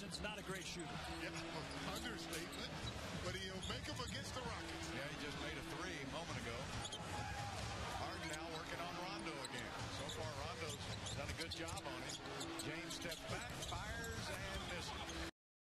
Richardson's not a great shooter. Yeah, understatement. But he'll make them against the Rockets. Yeah, he just made a three a moment ago. Harden now working on Rondo again. So far, Rondo's done a good job on him.